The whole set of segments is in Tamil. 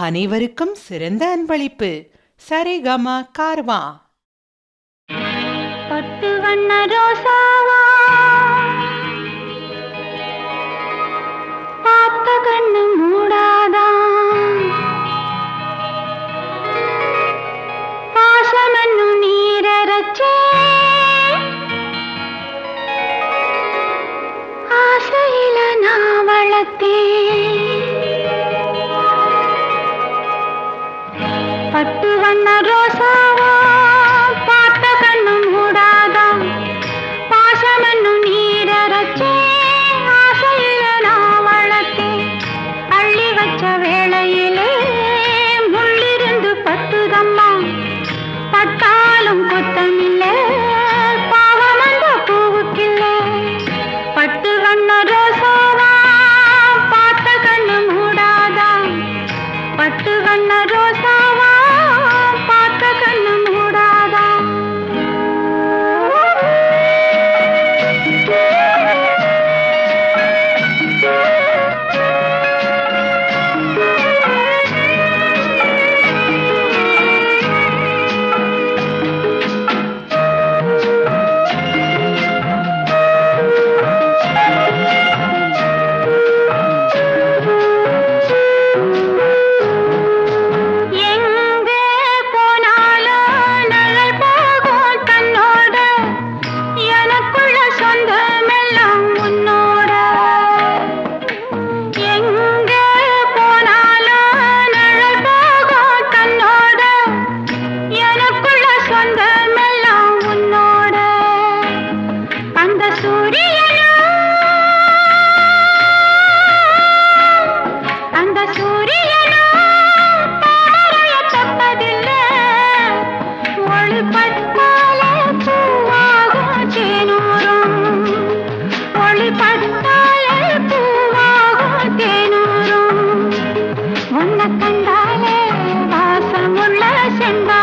அனைவருக்கும் சிறந்த அன்பளிப்பு. சரிகம கார்வா. பத்து வண்ண ரோசாவா. பார்த்த கண்ணு மூடாதா. பாசமன்னு நீரச்சே ஆசையில நான் வளர்த்தேன். வண்ண ரோசா Linda.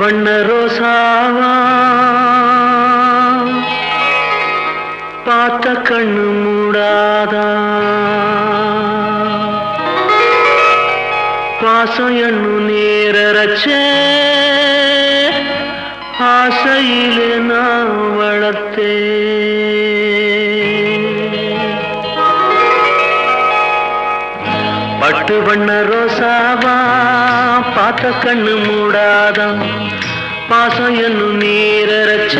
வண்ண ரோசாவா. பார்த்த கண்ணு மூடாதா. பாசம் எண்ணு நேரச்சே ஆசையிலே நான் வளர்த்தே. பட்டு வண்ண ரோசாவா. பார்த்த கண்ணு மூடாதான் பாசம் என்னும் நீரச்ச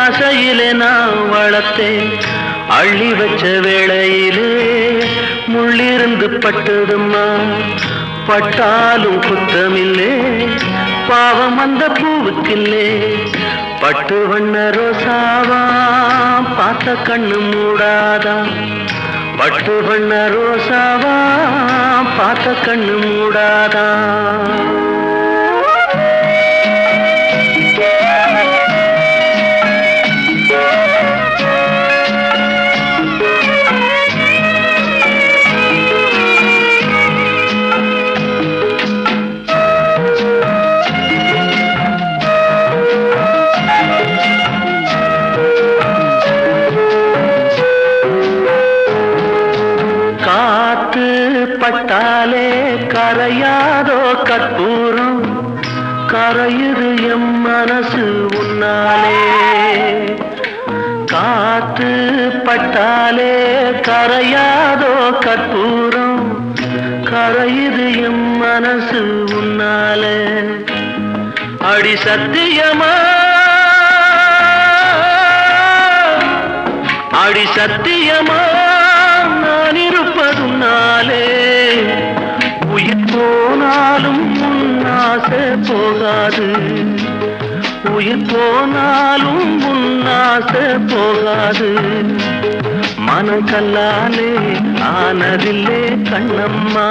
ஆசையிலே நான் வளர்த்தேன். அள்ளி வச்ச வேளையிலே முள்ளிருந்து பட்டதும்மா பட்டாலும் குத்தமில்லே பாவம் அந்த பூவுக்கில்லே. பட்டு வண்ண ரோசாவா பார்த்த கண்ணு மூடாதா? பட்டு வண்ண ரோசாவா பார்த்த கண்ணு மூடாதா? கரையாதோ கற்பூரம்? கரையுது எம் மனசு உன்னாலே. காத்து பட்டாலே கரையாதோ கற்பூரம்? கரையுது எம் மனசு உன்னாலே. அடி சத்தியமா? அடி சத்தியமா? நான் இருப்பதுனாலே போனாலும் உன் ஆசை போகாது. உயிர் போனாலும் உன் ஆசை போகாது. மனம் கல்லாலே ஆனதில்லே கண்ணம்மா.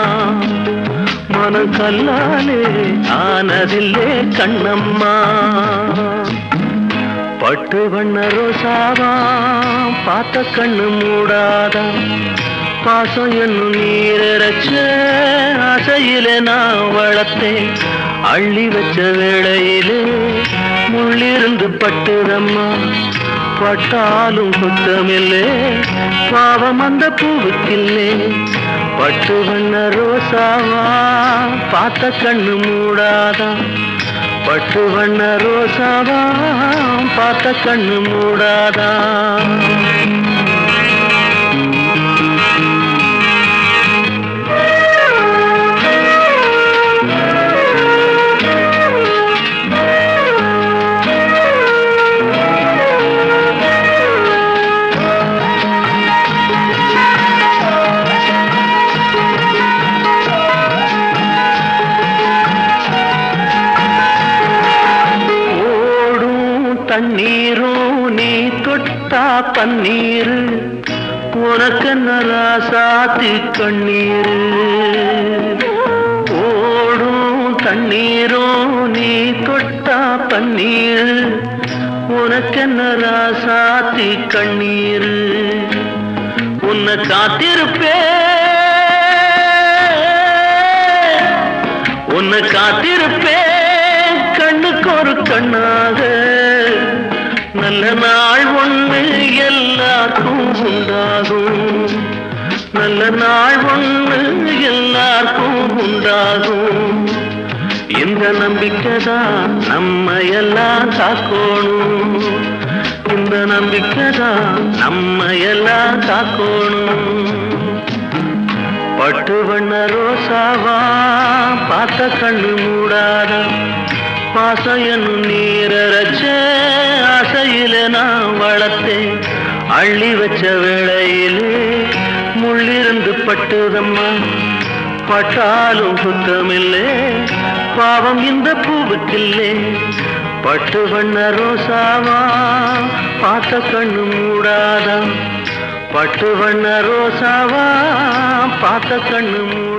மனம் கல்லாலே ஆனதில்லே கண்ணம்மா. பட்டு வண்ண ரோசாவா பார்த்த கண்ணு மூடாதான் பாசம் என்னும் நீரச்ச ஆசையிலே நான் வளர்த்தேன். அள்ளி வச்ச வேளையிலே முள்ளிருந்து பட்டுதம்மா. பட்டாலும் குத்தமில்லே பாவம் அந்த பூவுக்கில்லே. பட்டு வண்ண ரோசாவா பார்த்த கண்ணு மூடாதா. பட்டு வண்ண ரோசாவா பார்த்த கண்ணு மூடாதா. கண்ணீர். ஓடும் தண்ணீரும் நீ தொட்டா பன்னீர். உனக்கென்ன ராசாத்தி கண்ணீர்? உன்னை காத்திருப்பே. உன்னை காத்திருப்பே. கண்ணுக்கு ஒரு கண்ணாக. நல்ல நாள் ஒன்று எல்லாருக்கும் உண்டாகும். நல்ல நாள் ஒன்று எல்லாருக்கும் உண்டாகும். இந்த நம்பிக்கை தான் நம்ம எல்லாம் காக்கணும் இந்த நம்பிக்கை தான் நம்ம எல்லாம் காக்கணும் பட்டு வண்ண ரோசாவா பார்த்த கண்ணு மூடாத. பாசம் என்னும் நீரச்ச ஆசையில நான் வளர்த்தேன். அள்ளி வச்ச வேளையிலே பட்டுதம்மா பட்டாலும் சுத்தமில்லே பாவம் இந்த பூவுக்கில்லே. பட்டு வண்ண ரோசாவா பார்த்த கண்ணு மூடாதா. பட்டு வண்ண ரோசாவா பார்த்த கண்ணு மூடாதா